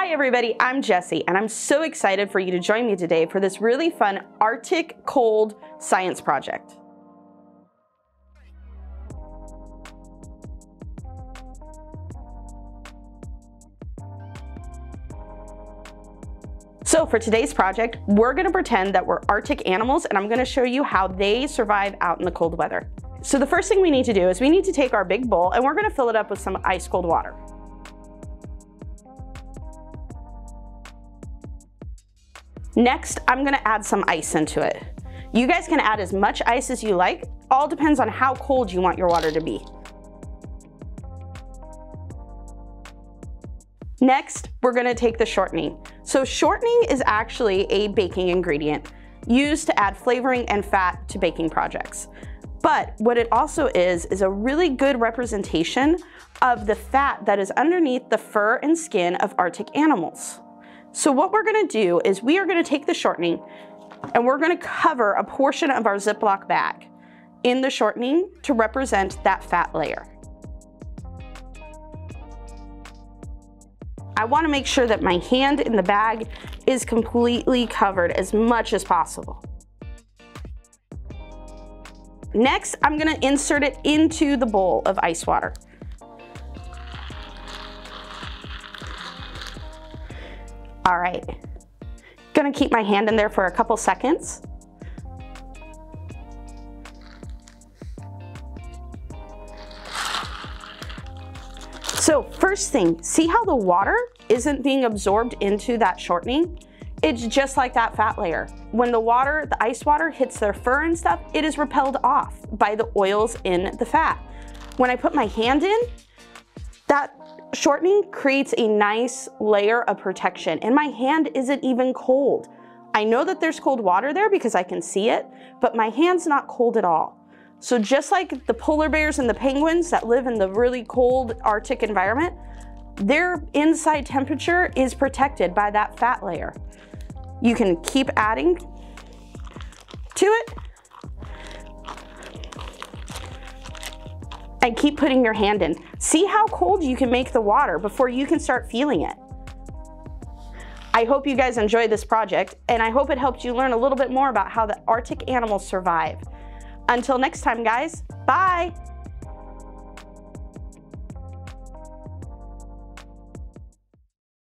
Hi everybody, I'm Jessie and I'm so excited for you to join me today for this really fun Arctic cold science project. So for today's project, we're gonna pretend that we're Arctic animals and I'm gonna show you how they survive out in the cold weather. So the first thing we need to do is we need to take our big bowl and we're gonna fill it up with some ice cold water. Next, I'm gonna add some ice into it. You guys can add as much ice as you like, all depends on how cold you want your water to be. Next, we're gonna take the shortening. So shortening is actually a baking ingredient used to add flavoring and fat to baking projects. But what it also is, is a really good representation of the fat that is underneath the fur and skin of Arctic animals. So what we're gonna do is we are gonna take the shortening and we're gonna cover a portion of our Ziploc bag in the shortening to represent that fat layer. I wanna make sure that my hand in the bag is completely covered as much as possible. Next, I'm gonna insert it into the bowl of ice water. All right, gonna keep my hand in there for a couple seconds. So first thing, see how the water isn't being absorbed into that shortening? It's just like that fat layer. When the water, the ice water hits their fur and stuff, it is repelled off by the oils in the fat. When I put my hand in, that Shortening creates a nice layer of protection and my hand isn't even cold. I know that there's cold water there because I can see it, but my hand's not cold at all. So just like the polar bears and the penguins that live in the really cold Arctic environment, their inside temperature is protected by that fat layer. You can keep adding to it and keep putting your hand in. See how cold you can make the water before you can start feeling it. I hope you guys enjoyed this project and I hope it helped you learn a little bit more about how the Arctic animals survive. Until next time guys, bye!